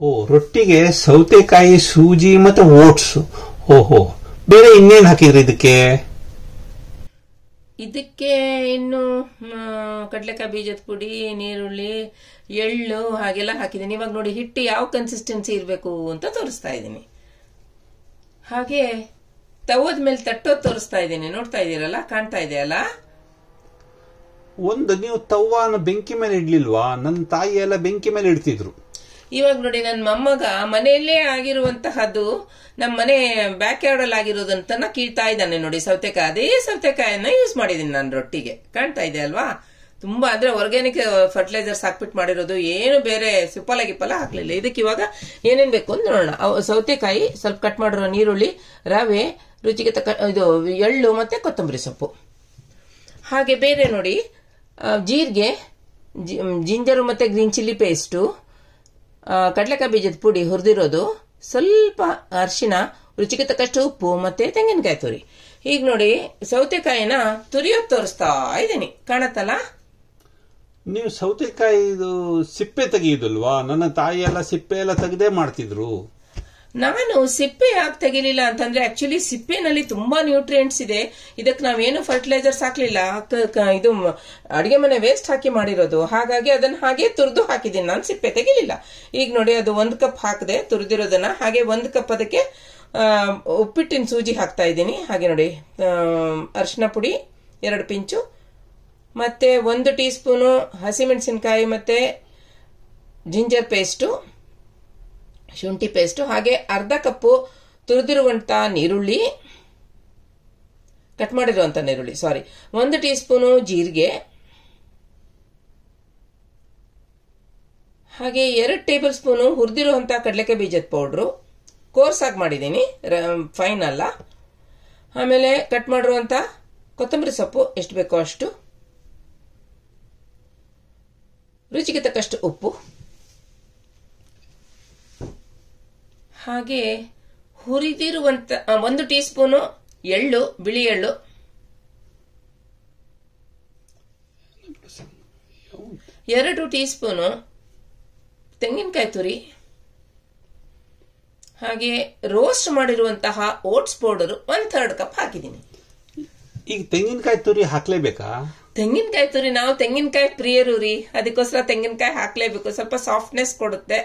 ಓ ರೊಟ್ಟಿಗೆ ಸೌತೆಕಾಯಿ ಸೂಜಿ ಮತ್ತೆ ಓಟ್ಸ್. ಓಹೋ ಬೇರೆ ಇನ್ನೇನ್ ಹಾಕಿದ್ರಿ ಇದಕ್ಕೆ? ಇದಕ್ಕೆ ಇನ್ನು ಕಡಲೆಕಾಯಿ ಬೀಜದ ಪುಡಿ ನೀರುಳ್ಳಿ ಎಳ್ಳು ಹಾಗೆಲ್ಲ ಹಾಕಿದ್ದೀನಿ. ಇವಾಗ ನೋಡಿ ಹಿಟ್ಟು ಯಾವ ಕನ್ಸಿಸ್ಟೆನ್ಸಿ ಇರಬೇಕು ಅಂತ ತೋರಿಸ್ತಾ ಇದ್ದೀನಿ. ಹಾಗೆ ತವದ ಮೇಲೆ ತಟ್ಟೋದು ತೋರಿಸ್ತಾ ಇದ್ದೀನಿ. ನೋಡ್ತಾ ಇದ್ದೀರಲ್ಲ? ಕಾಣ್ತಾ ಇದೆಯಲ್ಲ? ಒಂದು ನೀವು ತವ್ವನ ಬೆಂಕಿ ಮೇಲೆ ಇಡ್ಲಿಲ್ವಾ? ನನ್ನ ತಾಯಿ ಎಲ್ಲ ಬೆಂಕಿ ಮೇಲೆ ಇಡ್ತಿದ್ರು. ಇವಾಗ ನೋಡಿ ನನ್ನ ಮೊಮ್ಮಗ ಮನೆಯಲ್ಲೇ ಆಗಿರುವಂತಹದ್ದು ನಮ್ಮ ಮನೆ ಬ್ಯಾಕ್ ಯಾರ್ಡ್ ಅಲ್ಲಿ ಆಗಿರೋದಂತನ ಕೀಳ್ತಾ ಇದ್ದಾನೆ ನೋಡಿ, ಸೌತೆಕಾಯಿ. ಅದೇ ಸೌತೆಕಾಯನ್ನ ಯೂಸ್ ಮಾಡಿದೀನಿ ನಾನು ರೊಟ್ಟಿಗೆ. ಕಾಣ್ತಾ ಇದೆ ಅಲ್ವಾ? ತುಂಬಾ ಅಂದ್ರೆ ಆರ್ಗ್ಯಾನಿಕ್ ಫರ್ಟಿಲೈಸರ್ಸ್ ಹಾಕ್ಬಿಟ್ಟು ಮಾಡಿರೋದು. ಏನು ಬೇರೆ ಸುಪ್ಪಲ ಗಿಪ್ಪಲ ಹಾಕ್ಲಿಲ್ಲ. ಇದಕ್ಕೆ ಇವಾಗ ಏನೇನ್ ಬೇಕು ಅಂತ ನೋಡೋಣ. ಸೌತೆಕಾಯಿ, ಸ್ವಲ್ಪ ಕಟ್ ಮಾಡಿರೋ ನೀರುಳ್ಳಿ, ರವೆ, ರುಚಿಗೆ ತಕ್ಕ, ಇದು ಎಳ್ಳು ಮತ್ತೆ ಕೊತ್ತಂಬರಿ ಸೊಪ್ಪು. ಹಾಗೆ ಬೇರೆ ನೋಡಿ ಜೀರಿಗೆ ಜಿಂಜರು ಮತ್ತೆ ಗ್ರೀನ್ ಚಿಲ್ಲಿ ಪೇಸ್ಟು ಕಡಲೆಕಾಯಿ ಬೀಜದ ಪುಡಿ ಹುರಿದಿರೋದು, ಸ್ವಲ್ಪ ಅರಿಶಿನ, ರುಚಿಗೆ ತಕ್ಕಷ್ಟು ಉಪ್ಪು ಮತ್ತೆ ತೆಂಗಿನಕಾಯಿ ತುರಿ. ಈಗ ನೋಡಿ ಸೌತೆಕಾಯಿನ ತುರಿಯೋದು ತೋರಿಸ್ತಾ ಇದ್ದೀನಿ. ಕಾಣತ್ತಲ್ಲ? ನೀವು ಸೌತೆಕಾಯಿದು ಸಿಪ್ಪೆ ತೆಗೆಯುದಲ್ವಾ? ನನ್ನ ತಾಯಿ ಎಲ್ಲ ಸಿಪ್ಪೆ ಎಲ್ಲ ತೆಗೆದೇ ಮಾಡ್ತಿದ್ರು. ನಾನು ಸಿಪ್ಪೆ ಯಾಕೆ ತೆಗಿಲಿಲ್ಲ ಅಂತಂದ್ರೆ ಆಕ್ಚುಲಿ ಸಿಪ್ಪೆನಲ್ಲಿ ತುಂಬಾ ನ್ಯೂಟ್ರಿಯೆಂಟ್ಸ್ ಇದೆ. ಇದಕ್ಕೆ ನಾವೇನು ಫರ್ಟಿಲೈಸರ್ಸ್ ಹಾಕ್ಲಿಲ್ಲ. ಇದು ಅಡಿಗೆ ಮನೆ ವೇಸ್ಟ್ ಹಾಕಿ ಮಾಡಿರೋದು. ಹಾಗಾಗಿ ಅದನ್ನ ಹಾಗೆ ತುರಿದು ಹಾಕಿದ್ದೀನಿ ನಾನು ಸಿಪ್ಪೆ ತೆಗಿಲಿಲ್ಲ. ಈಗ ನೋಡಿ ಅದು ಒಂದು ಕಪ್ ಹಾಕಿದೆ ತುರಿದಿರೋದನ್ನ ಹಾಗೆ ಒಂದು ಕಪ್ ಅದಕ್ಕೆ ಉಪ್ಪಿಟ್ಟಿನ ಸೂಜಿ ಹಾಕ್ತಾ ಇದ್ದೀನಿ. ಹಾಗೆ ನೋಡಿ ಅರಿಶಿನ ಪುಡಿ, ಎರಡು ಪಿಂಚು, ಮತ್ತೆ ಒಂದು ಟೀ ಸ್ಪೂನು ಹಸಿಮೆಣಸಿನಕಾಯಿ ಮತ್ತೆ ಜಿಂಜರ್ ಪೇಸ್ಟು ಶುಂಠಿ ಪೇಸ್ಟು ಹಾಗೆ ಅರ್ಧ ಕಪ್ಪು ತುರಿದಿರುವಂಥ ನೀರುಳ್ಳಿ ಕಟ್ ಮಾಡಿರುವಂಥ ನೀರುಳ್ಳಿ ಸಾರಿ ಒಂದು ಟೀ ಸ್ಪೂನು ಜೀರಿಗೆ. ಹಾಗೆ ಎರಡು ಟೇಬಲ್ ಸ್ಪೂನು ಹುರಿದಿರುವಂಥ ಕಡಲೆಕಾಯಿ ಬೀಜದ ಪೌಡ್ರು ಕೋರ್ಸ್ ಆಗಿ ಮಾಡಿದ್ದೀನಿ ಫೈನ್ ಅಲ್ಲ. ಆಮೇಲೆ ಕಟ್ ಮಾಡಿರುವಂಥ ಕೊತ್ತಂಬರಿ ಸೊಪ್ಪು, ಎಷ್ಟು ಬೇಕೋ ಅಷ್ಟು. ರುಚಿಗೆ ತಕ್ಕಷ್ಟು ಉಪ್ಪು. ಹಾಗೆ ಹುರಿದಿರುವಂತ ಒಂದು ಟೀ ಸ್ಪೂನು ಎಳ್ಳು ಬಿಳಿ ಎಳ್ಳು. ಎರಡು ಟೀ ಸ್ಪೂನು ತೆಂಗಿನಕಾಯಿ ತುರಿ. ಹಾಗೆ ರೋಸ್ಟ್ ಮಾಡಿರುವಂತಹ oats powder one third cup ಹಾಕಿದ್ದೀನಿ. ಈಗ ತೆಂಗಿನಕಾಯಿ ತುರಿ ಹಾಕ್ಲೇಬೇಕಾ? ತೆಂಗಿನಕಾಯಿ ತುರಿ ನಾವು ತೆಂಗಿನಕಾಯಿ ಪ್ರಿಯರು ರೀ. ಅದಕ್ಕೋಸ್ಕರ ತೆಂಗಿನಕಾಯಿ ಹಾಕ್ಲೇಬೇಕು. ಸ್ವಲ್ಪ ಸಾಫ್ಟ್ನೆಸ್ ಕೊಡುತ್ತೆ.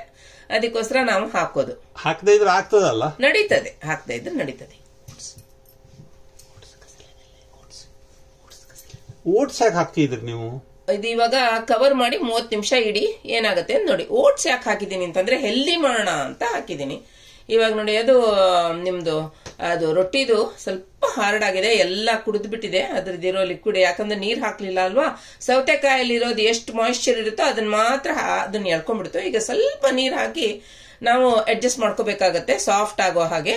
ಅದಕ್ಕೋಸ್ಕರ ನಾವು ಹಾಕೋದು. ಹಾಕದೇ ಇದ್ರೆ ಆಗ್ತದಲ್ಲ? ನಡೀತದೆ. ಹಾಕದೇ ಇದ್ರೆ ನಡೀತದೆ. ಓಟ್ಸ್ ಯಾಕೆ ಹಾಕ್ತಿದ್ರಿ ನೀವು? ಇದು ಇವಾಗ ಕವರ್ ಮಾಡಿ ಮೂವತ್ತು ನಿಮಿಷ ಇಡಿ ಏನಾಗುತ್ತೆ ನೋಡಿ. ಓಟ್ಸ್ ಯಾಕೆ ಹಾಕಿದ್ದೀನಿ ಅಂತಂದ್ರೆ ಹೆಲ್ದಿ ಮಾಡೋಣ ಅಂತ ಹಾಕಿದ್ದೀನಿ. ಇವಾಗ ನೋಡಿ, ಅದು ನಿಮ್ಮದು ಅದು ರೊಟ್ಟಿದು ಸ್ವಲ್ಪ ಹಾರ್ಡ್ ಆಗಿದೆ, ಎಲ್ಲ ಕುಡಿದು ಬಿಟ್ಟಿದೆ. ಅದ್ರದ್ದಿರೋ ಲಿಕ್ವಿಡ್ ಯಾಕಂದ್ರೆ ನೀರು ಹಾಕ್ಲಿಲ್ಲ ಅಲ್ವಾ? ಸೌತೆಕಾಯಲ್ಲಿ ಇರೋದು ಎಷ್ಟು ಮಾಯಿಶ್ಚರ್ ಇರುತ್ತೋ ಅದನ್ನ ಮಾತ್ರ ಅದನ್ನ ಎಳ್ಕೊಂಡ್ಬಿಡ್ತು. ಈಗ ಸ್ವಲ್ಪ ನೀರು ಹಾಕಿ ನಾವು ಅಡ್ಜಸ್ಟ್ ಮಾಡ್ಕೋಬೇಕಾಗತ್ತೆ ಸಾಫ್ಟ್ ಆಗೋ ಹಾಗೆ.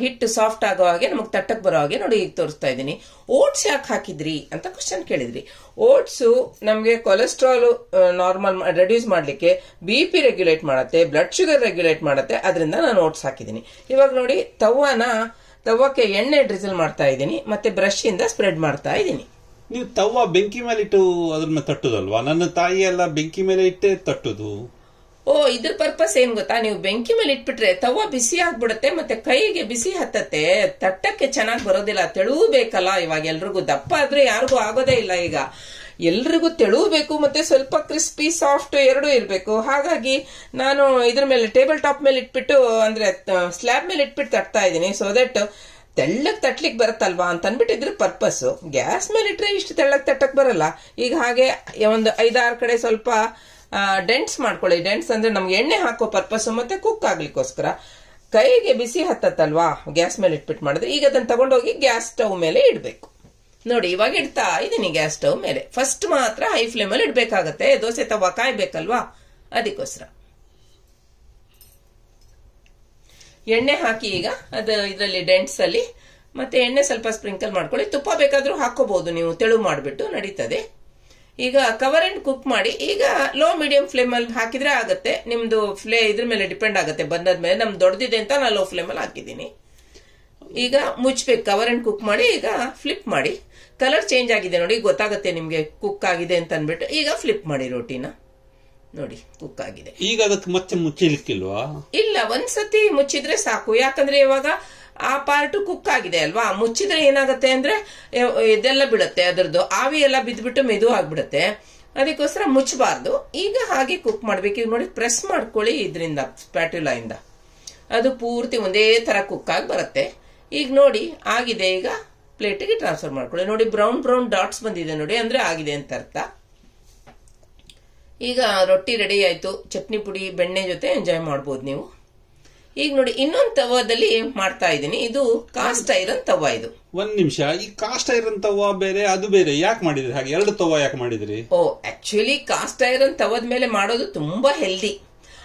ಹಿಟ್ಟು ಸಾಫ್ಟ್ ಆಗೋ ಹಾಗೆ ನಮಗೆ ತಟ್ಟಕ್ಕೆ ಬರೋ ಹಾಗೆ ನೋಡಿ ಈಗ ತೋರಿಸ್ತಾ ಇದ್ದೀನಿ. ಓಟ್ಸ್ ಯಾಕೆ ಹಾಕಿದ್ರಿ ಅಂತ ಕ್ವಶನ್ ಕೇಳಿದ್ರಿ. ಓಟ್ಸು ನಮಗೆ ಕೊಲೆಸ್ಟ್ರಾಲ್ ನಾರ್ಮಲ್ ರೆಡ್ಯೂಸ್ ಮಾಡಲಿಕ್ಕೆ ಬಿ ಪಿ ರೆಗ್ಯುಲೇಟ್ ಮಾಡುತ್ತೆ ಬ್ಲಡ್ ಶುಗರ್ ರೆಗ್ಯುಲೇಟ್ ಮಾಡುತ್ತೆ, ಅದರಿಂದ ನಾನು ಓಟ್ಸ್ ಹಾಕಿದ್ದೀನಿ. ಇವಾಗ ನೋಡಿ, ತವ್ವನ, ತವ್ವಕ್ಕೆ ಎಣ್ಣೆ ಡ್ರಿಸಲ್ ಮಾಡ್ತಾ ಇದ್ದೀನಿ, ಮತ್ತೆ ಬ್ರಷ್ ಇಂದ ಸ್ಪ್ರೆಡ್ ಮಾಡ್ತಾ ಇದ್ದೀನಿ. ನೀವು ತವ್ವ ಬೆಂಕಿ ಮೇಲೆ ಇಟ್ಟು ಮೇಲೆ ತಟ್ಟುದಲ್ವಾ? ನನ್ನ ತಾಯಿ ಎಲ್ಲ ಬೆಂಕಿ ಮೇಲೆ ಇಟ್ಟೇ ತಟ್ಟುದು. ಓ, ಇದ್ರ ಪರ್ಪಸ್ ಏನ್ ಗೊತ್ತಾ? ನೀವು ಬೆಂಕಿ ಮೇಲೆ ಇಟ್ಬಿಟ್ರೆ ತವ ಬಿಸಿ ಆಗ್ಬಿಡುತ್ತೆ, ಮತ್ತೆ ಕೈಗೆ ಬಿಸಿ ಹತ್ತತ್ತೆ. ತಟ್ಟಕ್ಕೆ ಚೆನ್ನಾಗಿ ಬರೋದಿಲ್ಲ. ತೆಳುವು ಬೇಕಲ್ಲ ಇವಾಗ ಎಲ್ರಿಗೂ ದಪ್ಪ ಆದ್ರೆ ಯಾರಿಗೂ ಆಗೋದೇ ಇಲ್ಲ ಈಗ. ಎಲ್ರಿಗೂ ತೆಳುವಬೇಕು ಮತ್ತೆ ಸ್ವಲ್ಪ ಕ್ರಿಸ್ಪಿ ಸಾಫ್ಟ್ ಎರಡೂ ಇರಬೇಕು. ಹಾಗಾಗಿ ನಾನು ಇದ್ರ ಮೇಲೆ ಟೇಬಲ್ ಟಾಪ್ ಮೇಲೆ ಇಟ್ಬಿಟ್ಟು, ಅಂದ್ರೆ ಸ್ಲ್ಯಾಬ್ ಮೇಲೆ ಇಟ್ಬಿಟ್ಟು ತಟ್ತಾ ಇದ್ದೀನಿ. ಸೊ ದಟ್ ತೆಳ್ಳಗ್ ತಟ್ಲಿಕ್ ಬರುತ್ತಲ್ವಾ ಅಂತ ಅನ್ಬಿಟ್ಟು ಇದ್ರ ಪರ್ಪಸ್ ಗ್ಯಾಸ್ ಮೇಲೆ ಇಟ್ರೆ ಇಷ್ಟು ತೆಳ್ಳಗ್ ತಟ್ಟಕ್ ಬರಲ್ಲ. ಈಗ ಹಾಗೆ, ಒಂದು ಐದಾರು ಕಡೆ ಸ್ವಲ್ಪ ಡೆಂಟ್ಸ್ ಮಾಡ್ಕೊಳ್ಳಿ. ಡೆಂಟ್ಸ್ ಅಂದ್ರೆ ನಮ್ಗೆ ಎಣ್ಣೆ ಹಾಕೋ ಪರ್ಪಸ್ ಮತ್ತೆ ಕುಕ್ ಆಗ್ಲಿಕ್ಕೋಸ್ಕರ. ಕೈಗೆ ಬಿಸಿ ಹತ್ತತ್ತಲ್ವಾ? ಗ್ಯಾಸ್ ಮೇಲೆ ಇಟ್ಬಿಟ್ಟು ಮಾಡಿದ್ರೆ ಈಗ ಅದನ್ನ ತಗೊಂಡೋಗಿ ಗ್ಯಾಸ್ ಸ್ಟವ್ ಮೇಲೆ ಇಡಬೇಕು. ನೋಡಿ, ಇವಾಗ ಇಡ್ತಾ ಇದೀನಿ ಗ್ಯಾಸ್ ಸ್ಟವ್ ಮೇಲೆ. ಫಸ್ಟ್ ಮಾತ್ರ ಹೈ ಫ್ಲೇಮ್ ಅಲ್ಲಿ ಇಡ್ಬೇಕಾಗತ್ತೆ. ದೋಸೆ ತವ ಕಾಯ್ಬೇಕಲ್ವಾ? ಅದಕ್ಕೋಸ್ಕರ. ಎಣ್ಣೆ ಹಾಕಿ ಈಗ ಅದು ಇದರಲ್ಲಿ ಡೆಂಟ್ಸ್ ಅಲ್ಲಿ. ಮತ್ತೆ ಎಣ್ಣೆ ಸ್ವಲ್ಪ ಸ್ಪ್ರಿಂಕಲ್ ಮಾಡ್ಕೊಳ್ಳಿ. ತುಪ್ಪ ಬೇಕಾದ್ರೂ ಹಾಕೋಬಹುದು ನೀವು. ತೆಳು ಮಾಡಿಬಿಟ್ಟು ನಡೀತದೆ. ಈಗ ಕವರ್ ಅಂಡ್ ಕುಕ್ ಮಾಡಿ ಈಗ ಲೋ ಮೀಡಿಯಂ ಫ್ಲೇಮ್ ಅಲ್ಲಿ ಹಾಕಿದ್ರೆ ಆಗುತ್ತೆ. ನಿಮ್ದು ಫ್ಲೇ ಇದ್ರ ಮೇಲೆ ಡಿಪೆಂಡ್ ಆಗುತ್ತೆ. ಬಂದದ ಮೇಲೆ ನಮ್ದು ದೊಡ್ಡದಿದೆ ಅಂತ ನಾನು ಲೋ ಫ್ಲೇಮ್ ಅಲ್ಲಿ ಹಾಕಿದ್ದೀನಿ. ಈಗ ಮುಚ್ಬೇಕು. ಕವರ್ ಅಂಡ್ ಕುಕ್ ಮಾಡಿ ಈಗ ಫ್ಲಿಪ್ ಮಾಡಿ. ಕಲರ್ ಚೇಂಜ್ ಆಗಿದೆ ನೋಡಿ ಗೊತ್ತಾಗುತ್ತೆ ನಿಮ್ಗೆ ಕುಕ್ ಆಗಿದೆ ಅಂತ ಅಂದ್ಬಿಟ್ಟು. ಈಗ ಫ್ಲಿಪ್ ಮಾಡಿ ರೋಟಿನ ನೋಡಿ ಕುಕ್ ಆಗಿದೆ. ಈಗ ಅದಕ್ಕೆ ಮತ್ತೆ ಮುಚ್ಚಲಿಕ್ಕಿಲ್ವಾ? ಇಲ್ಲ ಒಂದ್ಸತಿ ಮುಚ್ಚಿದ್ರೆ ಸಾಕು. ಯಾಕಂದ್ರೆ ಇವಾಗ ಆ ಪಾರ್ಟ್ ಕುಕ್ ಆಗಿದೆ ಅಲ್ವಾ? ಮುಚ್ಚಿದ್ರೆ ಏನಾಗುತ್ತೆ ಅಂದ್ರೆ ಇದೆಲ್ಲ ಬಿಡುತ್ತೆ ಅದರದ್ದು. ಆವಿ ಎಲ್ಲ ಬಿದ್ದ್ಬಿಟ್ಟು ಮೆದು ಆಗ್ಬಿಡುತ್ತೆ. ಅದಕ್ಕೋಸ್ಕರ ಮುಚ್ಚಬಾರ್ದು ಈಗ ಹಾಗೆ ಕುಕ್ ಮಾಡ್ಬೇಕು. ಈಗ ನೋಡಿ ಪ್ರೆಸ್ ಮಾಡ್ಕೊಳ್ಳಿ ಇದರಿಂದ ಸ್ಪ್ಯಾಟ್ಯುಲಾ ಇಂದ. ಅದು ಪೂರ್ತಿ ಒಂದೇ ತರ ಕುಕ್ ಆಗಿ ಬರುತ್ತೆ. ಈಗ ನೋಡಿ, ಆಗಿದೆ. ಈಗ ಪ್ಲೇಟಿಗೆ ಟ್ರಾನ್ಸ್ಫರ್ ಮಾಡ್ಕೊಳ್ಳಿ. ನೋಡಿ ಬ್ರೌನ್ ಬ್ರೌನ್ ಡಾಟ್ಸ್ ಬಂದಿದೆ ನೋಡಿ. ಅಂದ್ರೆ ಆಗಿದೆ ಅಂತ ಅರ್ಥ. ಈಗ ರೊಟ್ಟಿ ರೆಡಿ ಆಯ್ತು. ಚಟ್ನಿ ಪುಡಿ, ಬೆಣ್ಣೆ ಜೊತೆ ಎಂಜಾಯ್ ಮಾಡ್ಬೋದು ನೀವು. ಈಗ ನೋಡಿ ಇನ್ನೊಂದು ತವದಲ್ಲಿ ಮಾಡ್ತಾ ಇದ್ದೀನಿ. ಇದು ಕಾಸ್ಟ್ ಐರನ್ ತವಾ ಇದು. ಒಂದ್ ನಿಮಿಷ. ಈ ಕಾಸ್ಟ್ ಐರನ್ ತವ ಬೇರೆ ಅದು ಬೇರೆ. ಯಾಕೆ ಮಾಡಿದ್ರಿ ಹಾಗೆ? ಎರಡು ತವ ಯಾಕೆ ಮಾಡಿದ್ರಿ? ಓ ಆಕ್ಚುಲಿ ಕಾಸ್ಟ್ ಐರನ್ ತವದ ಮೇಲೆ ಮಾಡೋದು ತುಂಬಾ ಹೆಲ್ದಿ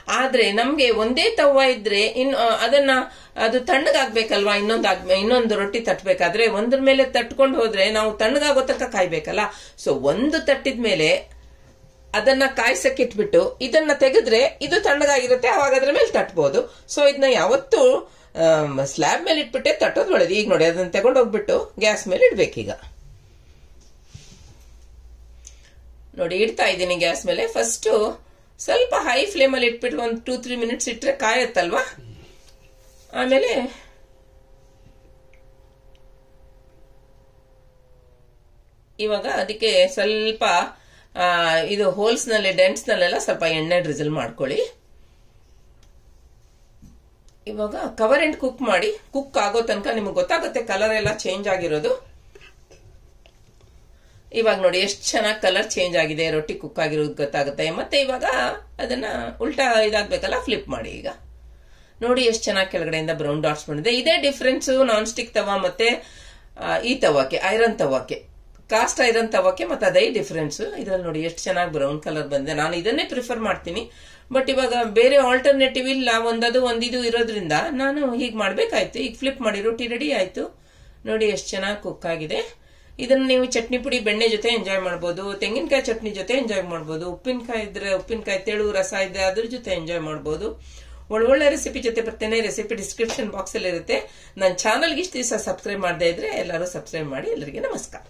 ಆದ್ರೆ ನಮ್ಗೆ ಒಂದೇ ತವ ಇದ್ರೆ ಇನ್ ಅದನ್ನ ಅದು ತಣ್ಣಗಾಗ್ಬೇಕಲ್ವಾ? ಇನ್ನೊಂದು ಆಗ್- ಇನ್ನೊಂದು ರೊಟ್ಟಿ ತಟ್ಟಬೇಕಾದ್ರೆ ಒಂದ್ರ ಮೇಲೆ ತಟ್ಕೊಂಡು ಹೋದ್ರೆ ನಾವು ತಣ್ಣಗಾಗೋ ತನಕ ಕಾಯ್ಬೇಕಲ್ಲ? ಸೊ ಒಂದು ತಟ್ಟಿದ ಮೇಲೆ ಅದನ್ನ ಕಾಯ್ಸಕ್ಕೆ ಇಟ್ಬಿಟ್ಟು ಇದನ್ನ ತೆಗೆದ್ರೆ ಇದು ತಣ್ಣಗಾಗಿರುತ್ತೆ, ಅವಾಗ ಅದ್ರ ಮೇಲೆ ತಟ್ಬಹುದು ಸೊ ಇದನ್ನ ಯಾವತ್ತೂ ಸ್ಲ್ಯಾಬ್ ಮೇಲೆ ಇಟ್ಬಿಟ್ಟೆ ತಟ್ಟೋದು ಒಳ್ಳೇದು ಈಗ ನೋಡಿ, ಅದನ್ನ ತಗೊಂಡು ಹೋಗ್ಬಿಟ್ಟು ಗ್ಯಾಸ್ ಮೇಲೆ ಇಡ್ಬೇಕೀಗ. ನೋಡಿ, ಇಡ್ತಾ ಇದ್ದೀನಿ ಗ್ಯಾಸ್ ಮೇಲೆ. ಫಸ್ಟ್ ಸ್ವಲ್ಪ ಹೈ ಫ್ಲೇಮ್ ಅಲ್ಲಿ ಇಟ್ಬಿಟ್ಟು ಒಂದು ಟೂ ತ್ರೀ ಮಿನಿಟ್ಸ್ ಇಟ್ಟರೆ ಕಾಯತ್ತಲ್ವಾ? ಆಮೇಲೆ ಇವಾಗ ಅದಕ್ಕೆ ಸ್ವಲ್ಪ ಇದು ಹೋಲ್ಸ್ನಲ್ಲಿ ಡೆಂಟ್ಸ್ ನಲ್ಲೆಲ್ಲ ಸ್ವಲ್ಪ ಎಣ್ಣೆ ಡ್ರಿಸಲ್ ಮಾಡ್ಕೊಳ್ಳಿ. ಇವಾಗ ಕವರ್ ಎಂಡ್ ಕುಕ್ ಮಾಡಿ, ಕುಕ್ ಆಗೋ ತನಕ ನಿಮ್ಗೆ ಗೊತ್ತಾಗುತ್ತೆ ಕಲರ್ ಎಲ್ಲ ಚೇಂಜ್ ಆಗಿರೋದು. ಇವಾಗ ನೋಡಿ ಎಷ್ಟು ಚೆನ್ನಾಗಿ ಕಲರ್ ಚೇಂಜ್ ಆಗಿದೆ, ರೊಟ್ಟಿ ಕುಕ್ ಆಗಿರೋದು ಗೊತ್ತಾಗುತ್ತೆ. ಮತ್ತೆ ಇವಾಗ ಅದನ್ನ ಉಲ್ಟಾ ಇದಾಗಬೇಕಲ್ಲ, ಫ್ಲಿಪ್ ಮಾಡಿ ಈಗ. ನೋಡಿ ಎಷ್ಟು ಚೆನ್ನಾಗಿ ಕೆಳಗಡೆಯಿಂದ ಬ್ರೌನ್ ಡಾಟ್ಸ್ ಬಂದಿದೆ. ಇದೇ ಡಿಫ್ರೆನ್ಸು ನಾನ್ ಸ್ಟಿಕ್ ತವಾ ಮತ್ತೆ ಈ ತವಾಕ್ಕೆ, ಐರನ್ ತವಾಕ್ಕೆ. ಕಾಸ್ಟ್ ಐರನ್ ತವಕ್ಕೆ ಮತ್ತೆ ಅದೇ ಡಿಫ್ರೆನ್ಸ್ ಇದ್ರಲ್ಲಿ ನೋಡಿ ಎಷ್ಟು ಚೆನ್ನಾಗಿ ಬ್ರೌನ್ ಕಲರ್ ಬಂದಿದೆ ನಾನು ಇದನ್ನೇ ಪ್ರಿಫರ್ ಮಾಡ್ತೀನಿ. ಬಟ್ ಇವಾಗ ಬೇರೆ ಆಲ್ಟರ್ನೇಟಿವ್ ಇಲ್ಲ. ಒಂದದು, ಒಂದಿದು ಇರೋದ್ರಿಂದ ನಾನು ಹೀಗೆ ಮಾಡಬೇಕಾಯ್ತು. ಈಗ ಫ್ಲಿಪ್ ಮಾಡಿ ರೊಟ್ಟಿ ರೆಡಿ ಆಯ್ತು. ನೋಡಿ ಎಷ್ಟು ಚೆನ್ನಾಗಿ ಕುಕ್ ಆಗಿದೆ. ಇದನ್ನ ನೀವು ಚಟ್ನಿ ಪುಡಿ, ಬೆಣ್ಣೆ ಜೊತೆ ಎಂಜಾಯ್ ಮಾಡ್ಬೋದು. ತೆಂಗಿನಕಾಯಿ ಚಟ್ನಿ ಜೊತೆ ಎಂಜಾಯ್ ಮಾಡ್ಬೋದು. ಉಪ್ಪಿನಕಾಯಿ ಇದ್ರೆ ಉಪ್ಪಿನಕಾಯಿ, ತೆಳು, ರಸ ಇದೆ ಅದ್ರ ಜೊತೆ ಎಂಜಾಯ್ ಮಾಡ್ಬೋದು. ಒಳ್ಳೊಳ್ಳೆ ರೆಸಿಪಿ ಜೊತೆ ಬರ್ತೇನೆ. ರೆಸಿಪಿ ಡಿಸ್ಕ್ರಿಪ್ಷನ್ ಬಾಕ್ಸ್ ಅಲ್ಲಿ ಇರುತ್ತೆ ನನ್ನ ಚಾನಲ್ಗೆ ಇಷ್ಟು ದಿವಸ ಸಬ್ಸ್ಕ್ರೈಬ್ ಮಾಡದೇ ಇದ್ರೆ ಎಲ್ಲರೂ ಸಬ್ಸ್ಕ್ರೈಬ್ ಮಾಡಿ. ಎಲ್ಲರಿಗೆ ನಮಸ್ಕಾರ.